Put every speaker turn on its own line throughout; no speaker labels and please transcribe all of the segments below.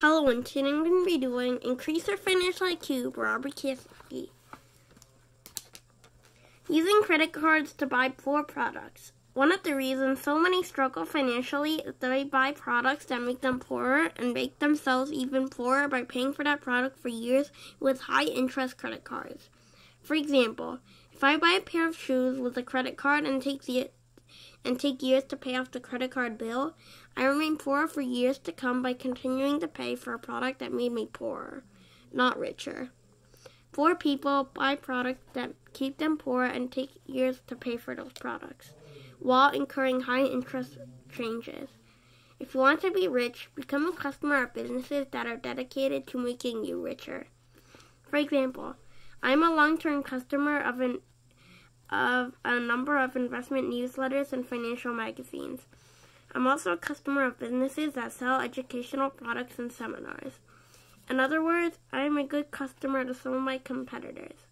Hello, and today I'm going to be doing Increase Your Financial IQ Robert Kiyosaki. Using credit cards to buy poor products. One of the reasons so many struggle financially is that they buy products that make them poorer and make themselves even poorer by paying for that product for years with high interest credit cards. For example, if I buy a pair of shoes with a credit card and take the and take years to pay off the credit card bill, I remain poor for years to come by continuing to pay for a product that made me poorer, not richer. Poor people buy products that keep them poor and take years to pay for those products, while incurring high interest changes. If you want to be rich, become a customer of businesses that are dedicated to making you richer. For example, I am a long term customer of an of a number of investment newsletters and financial magazines. I'm also a customer of businesses that sell educational products and seminars. In other words, I am a good customer to some of my competitors.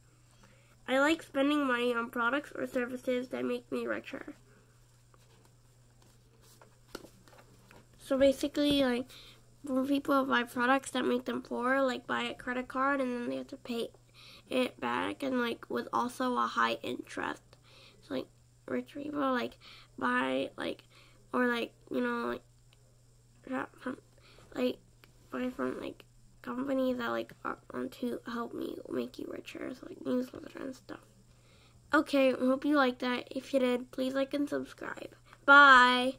I like spending money on products or services that make me richer. So basically, like, when people buy products that make them poor, like buy a credit card and then they have to pay it back and like with also a high interest. So like rich people like buy like or like you know like like buy from like companies that like want to help me make you richer, so like newsletter and stuff. Okay, hope you like that. If you did, please like and subscribe. Bye.